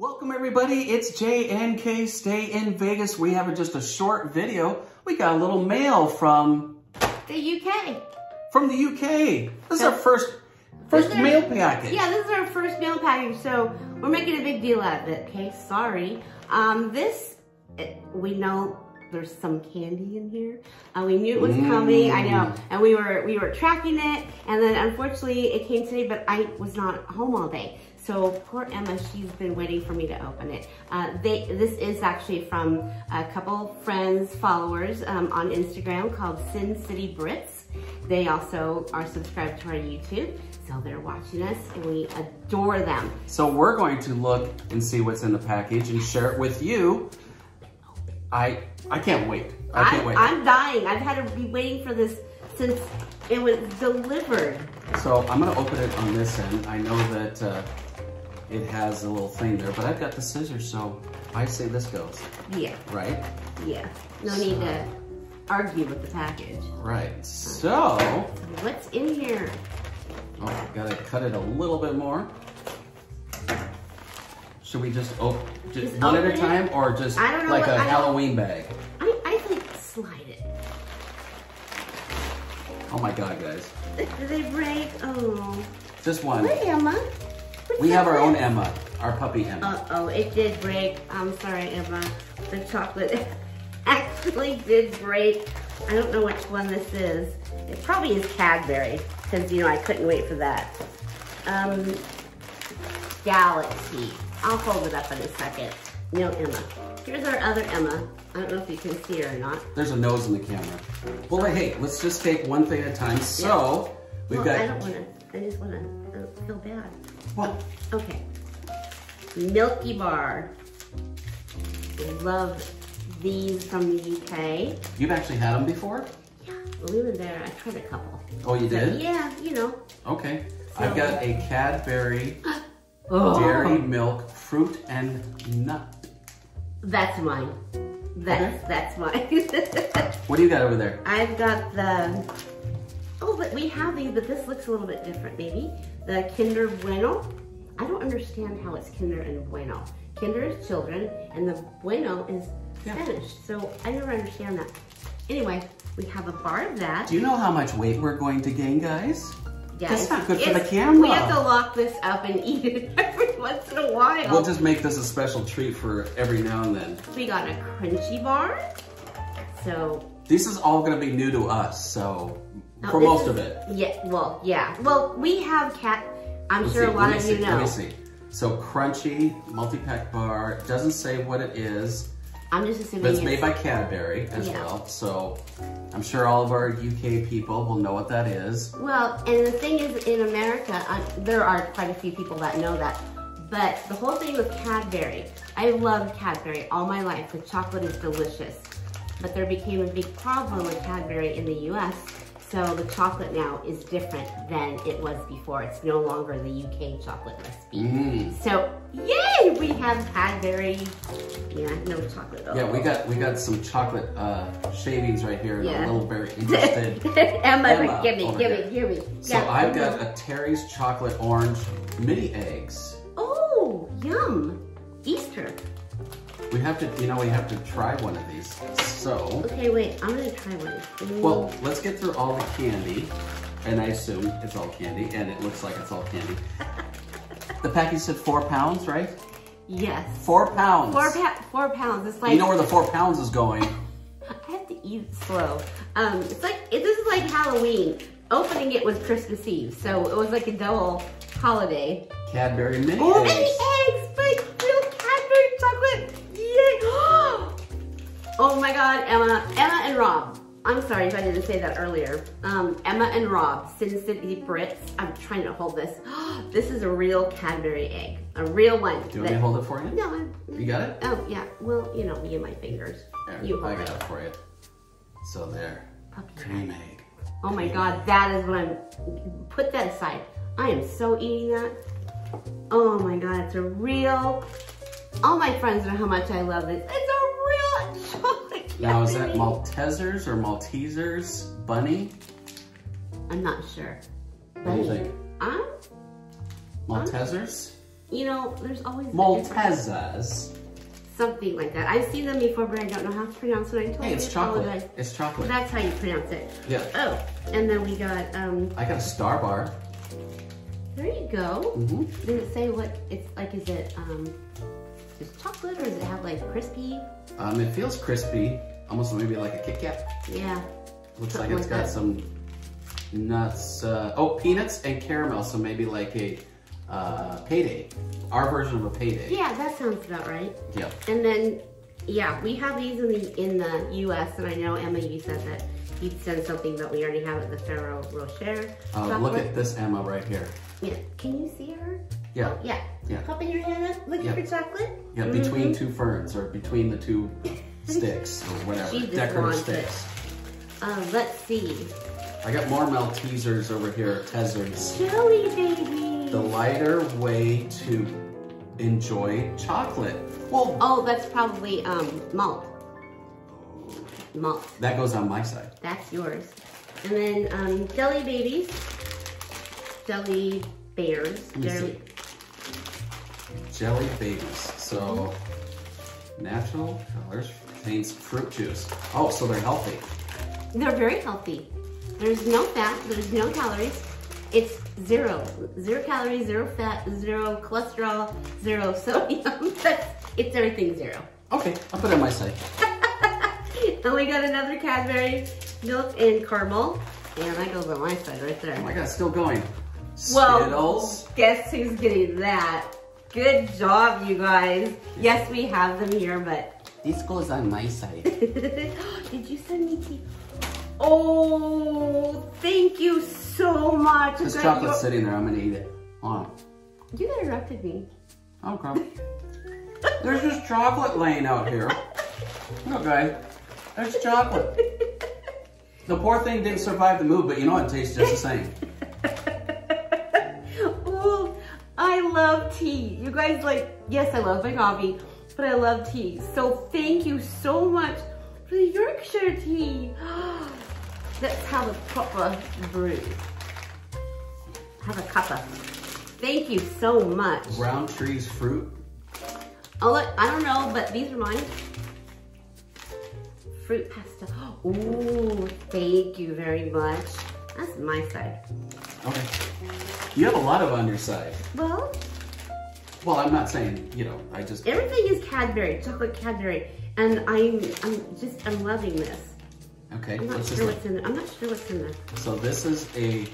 Welcome everybody, it's J&K Stay in Vegas. We have just a short video. We got a little mail from The UK. from the UK. This is our first first This is our- mail package. Yeah, this is our first mail package, so we're making a big deal out of it, okay? Sorry. Um, this, it, we know there's some candy in here. Uh, we knew it was coming, I know. And we were we were tracking it, and then unfortunately it came today, but I was not home all day. So poor Emma, she's been waiting for me to open it. Uh, they, this is actually from a couple friends, followers um, on Instagram called Sin City Brits. They also are subscribed to our YouTube, so they're watching us and we adore them. So we're going to look and see what's in the package and share it with you. I I can't wait. I can't I'm, wait. I'm dying. I've had to be waiting for this since it was delivered. So I'm gonna open it on this end. I know that uh, it has a little thing there, but I've got the scissors, so I say this goes, Yeah, right? yeah. No need to argue with the package. Right. So, What's in here? oh, gotta cut it a little bit more. Should we just open just, one at open a it? time, or just I don't know like what- a Halloween bag? I, I think slide it. Oh my God, guys! Did they break? Oh. Just one. Hey, Emma. What's We have our own? Emma, our puppy Emma. Uh-oh, it did break. I'm sorry, Emma. The chocolate actually did break. I don't know which one this is. It probably is Cadbury, because, you know, I couldn't wait for that. Um, Galaxy. I'll hold it up in a second. No, Emma. Here's our other Emma. I don't know if you can see her or not. There's a nose in the camera. Well, hey, let's just take one thing at a time. So, we've well, got. I don't want to. I just want to. Feel bad. What? Okay. Milky Bar. Love these from the UK. You've actually had them before? Yeah, well, we were there. I tried a couple. Oh, you did? Yeah, you know. Okay. I've got a Cadbury Oh, dairy milk fruit and nut. That's mine. That's Okay. that's mine. What do you got over there? I've got the. Oh, but we have these, but this looks a little bit different, maybe. The Kinder Bueno. I don't understand how it's Kinder and Bueno. Kinder is children, and the Bueno is Yeah. Spanish. So I never understand that. Anyway, we have a bar of that. Do you know how much weight we're going to gain, guys? Yeah, That's it's- not good for the camera. We have to lock this up and eat it every once in a while. We'll just make this a special treat for every now and then. we got a Crunchie bar. So This is all going to be new to us, so oh, for most is- of it. Yeah, well, yeah. Well, we have cat. I'm Let's sure see, a lot of me you see, know. Let me see. So Crunchie multi-pack bar doesn't say what it is, I'm just assuming it's it's made by Cadbury as Yeah. well. So I'm sure all of our UK people will know what that is. Well, and the thing is, in America, uh, there are quite a few people that know that. But the whole thing with Cadbury, I loved Cadbury all my life. The chocolate is delicious. But there became a big problem with Cadbury in the US. So the chocolate now is different than it was before. It's no longer the UK chocolate recipe. Mm. So, yay! We have Cadbury. Yeah, no chocolate. Though. Yeah, we got we got some chocolate uh, shavings right here. Yeah. A little very interested. Emma, Emma give me, give here. me, give me. So Yeah. I've got a Terry's chocolate orange mini eggs. Oh, yum. Easter. We have to, you know, we have to try one of these. So, Okay, wait, I'm gonna try one. Well, let's get through all the candy, and I assume it's all candy, and it looks like it's all candy. The package said four pounds, right? yes. Four pounds. Four, pa four pounds. It's like You know where the four pounds is going. I have to eat slow. Um, it's like it, this is like Halloween. Opening it was Christmas Eve, so it was like a double holiday. Cadbury mini oh my God, Emma, Emma and Rob. I'm sorry if I didn't say that earlier. Um, Emma and Rob, Sin City Brits. I'm trying to hold this. this is a real Cadbury egg, a real one. Do you want me to hold it for you? No, I'm, You got it? Oh yeah, well, you know, me and my fingers. There, You I hold got it. it for you. So there, Puppy cream egg. Oh my god, that is what I'm. Put that aside. I am so eating that. Oh my god, it's a real. All my friends know how much I love this. It's a real chocolate. Now is that. Maltesers or Maltesers bunny? I'm not sure. What do you think? Um, Maltesers? you know, there's always Maltesers. something like that. I've seen them before, but I don't know how to pronounce it. I totally Hey, it's chocolate. apologize. It's chocolate. That's how you pronounce it. Yeah. Oh, and then we got, um, I got a star bar. there you go. hmm Does it say what it's like? Is it, um, just chocolate or does it have like crispy? Um, it feels crispy, almost maybe like a Kit Kat. Yeah. Looks like it's like got that. some nuts. Uh, oh, peanuts and caramel. So maybe like a uh, payday. Our version of a payday. Yeah, that sounds about right. Yep. And then, yeah, we have these in the in the U.S. And I know Emma, you said that you'd send something, that we already have at The Ferrero Rocher. Uh, look at this Emma right here. Yeah. Can you see her? Yeah. Yeah. Yeah. Popping your hand up, looking Yeah. for chocolate. Yeah, Mhm. between two ferns or between the two sticks or whatever. She just Decorative wants it. sticks. Uh, let's see. I got more Maltesers over here, Teasers. Jelly baby. The lighter way to enjoy chocolate. Well, Oh, that's probably um malt. Malt. that goes on my side. That's yours. And then um, jelly babies. Jelly bears. Jelly. Jelly babies. So, natural colors contains fruit juice. Oh, so they're healthy. They're very healthy. There's no fat. There's no calories. It's zero. Zero calories, zero fat, zero cholesterol, zero sodium. It's everything zero. Okay, I'll put it on my side. And we got another Cadbury milk and caramel. And that goes on my side right there. Oh my god, still going. Well, Skittles. guess who's getting that? Good job, you guys. Yes, we have them here, but This goes on my side. did you send me tea? Oh, thank you so much. This That chocolate's you're- sitting there. I'm gonna eat it. Hold on. You interrupted me. Oh, okay. There's just chocolate laying out here. Okay. There's chocolate. The poor thing didn't survive the move, but you know what? it tastes just the same. Oh, I love tea. You guys like, yes, I love my coffee, but I love tea. So thank you so much for the Yorkshire tea. Let's have a proper brew. Have a cuppa. Thank you so much. Round trees fruit. Oh, look, I don't know, but these are mine. Fruit pasta. Ooh, thank you very much. That's my side. Okay. You have a lot of on your side. Well, Well, I'm not saying, you know, I just, Everything is Cadbury, chocolate Cadbury, and I'm I'm just I'm loving this. okay. I'm not sure what's in there. I'm not sure what's in there. So this is a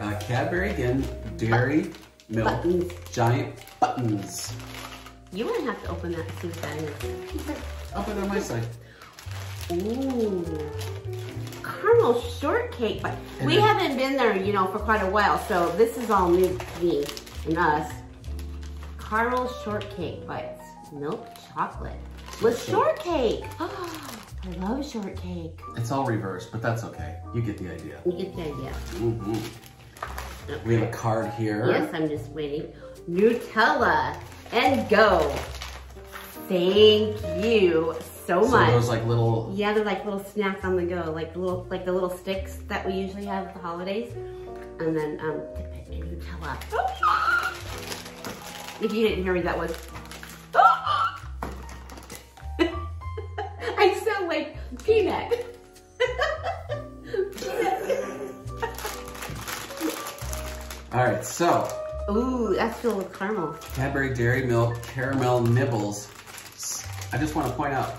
uh, Cadbury again, dairy milk, Buttons. giant buttons. You might have to open that and see what that is. I'll put it on my side. Ooh, caramel shortcake. But And we haven't been there, you know, for quite a while, so this is all new to me and us. Caramel shortcake bites, milk chocolate with So- shortcake. I love shortcake. It's all reversed, but that's okay. You get the idea. You get the idea. hmm We have a card here. Yes, I'm just waiting. Nutella and go. Thank you so, So much. those like little, yeah, they're like little snacks on the go, like little, like the little sticks that we usually have at the holidays, and then um, dip it in Nutella. If you didn't hear me, that was. I sound like peanut. all right, so Ooh, that's filled with caramel. Cadbury Dairy Milk Caramel Nibbles. I just want to point out,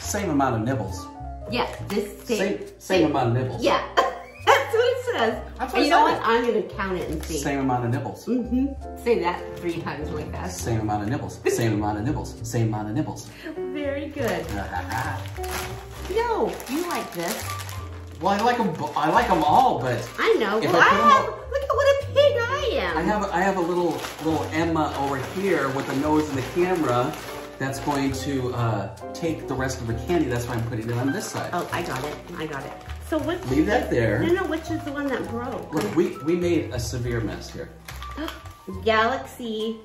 same amount of nibbles. Yeah, this same Same, same, amount of nibbles. Yeah, that's what it says. That's what And you know said. what? I'm gonna count it and see. Same amount of nibbles. Mm-hmm. Say that three times really fast. Same amount of nibbles. Same amount of nibbles. Same amount of nibbles. Very good. No, you like this. Well, I like them. I like them all, but I know. If well, I I, put 'em have. all- Look at what a pig I am. I have I have a little little Emma over here with the nose in the camera that's going to uh, take the rest of the candy. That's why I'm putting it on this side. Oh, I got it. I got it. So which? Leave that there. No, no. Which is the one that broke? Look, we we made a severe mess here. Galaxy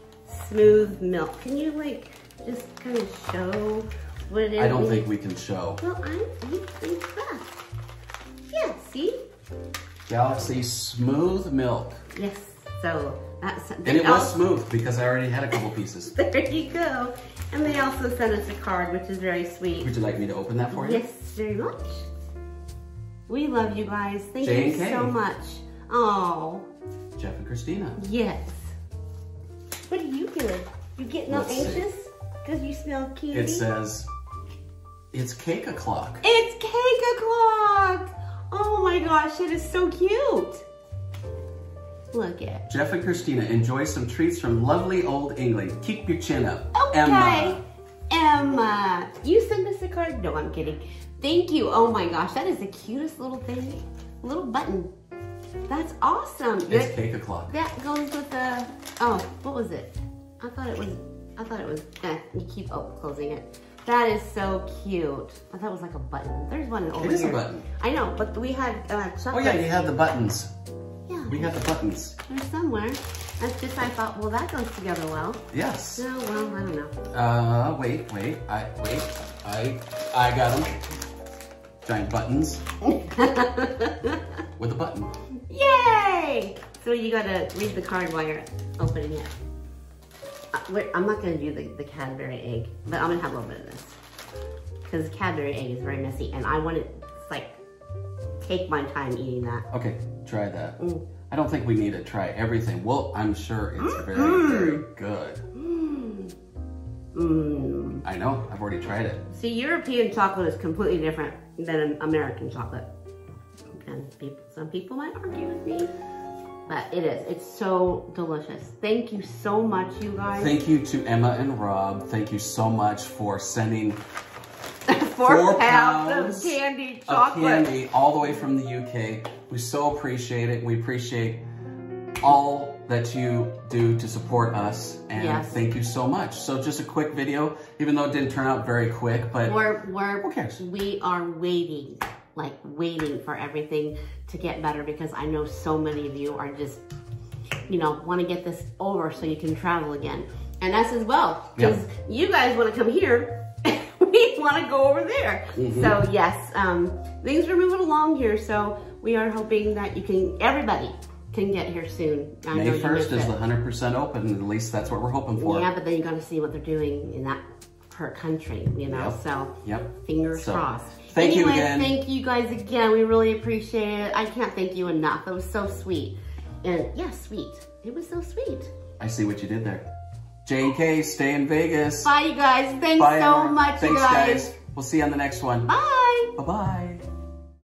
Smooth Milk. Can you like just kind of show what it is? I don't think we can show. Well, I'm. I'm, I'm. Yeah. See. Galaxy Smooth Milk. Yes. So That's, And it was smooth because I already had a couple pieces. There you go. And they also sent us a card, which is very sweet. Would you like me to open that for you? Yes, very much. We love you guys. Thank J you so much. Oh, Jeff and Christina. yes. What are you doing? You getting all anxious? Because you smell candy? It says, it's cake o'clock. It's cake o'clock! Oh my gosh, it is so cute. Look at Jeff and Christina, enjoy some treats from lovely old England. Keep your chin up. Okay. Emma. Emma. You send us a card? No, I'm kidding. Thank you. Oh my gosh, that is the cutest little thing. Little button. That's awesome. It's That- cake o'clock. That goes with the, oh, what was it? I thought it was, I thought it was, eh, you keep oh, closing it. That is so cute. I thought it was like a button. There's one over here. It is a button. I know, but we had uh, Oh yeah, you have the buttons. We got the buttons. They're somewhere. That's just, I thought, well, that goes together well. Yes. No, well, I don't know. Uh, wait, wait, I, wait, I, I got them. Giant buttons with a button. Yay! So you gotta read the card while you're opening it. Uh, wait, I'm not gonna do the, the Cadbury egg, but I'm gonna have a little bit of this. Because Cadbury egg is very messy and I want to like take my time eating that. Okay, try that. Mm. I don't think we need to try everything. Well, I'm sure it's very, very good. Mmm. I know, I've already tried it. See, European chocolate is completely different than American chocolate. And people, some people might argue with me, but it is. It's so delicious. Thank you so much, you guys. Thank you to Emma and Rob. Thank you so much for sending Four, Four pounds, pounds of candy of chocolate. candy all the way from the UK. We so appreciate it. We appreciate all that you do to support us. And Yes. thank you so much. So just a quick video, even though it didn't turn out very quick, but We're, we're, Who cares? we are waiting, like waiting for everything to get better because I know so many of you are just, you know, want to get this over so you can travel again. And us as well, because Yep. you guys want to come here. we want to go over there. Mm-hmm. So yes, um, things are moving along here. So we are hoping that you can, everybody can get here soon. I May 1st is the 100% open. At least that's what we're hoping for. Yeah, but then you got to see what they're doing in that per country, you know. Yep. So Yep. fingers So, crossed. thank you again. Thank you guys again. We really appreciate it. I can't thank you enough. It was so sweet, and yeah, sweet. It was so sweet. I see what you did there. J and K, stay in Vegas. Bye, you guys. Thanks Bye, so Emma. much, Thanks, guys. guys. We'll see you on the next one. Bye. Bye-bye.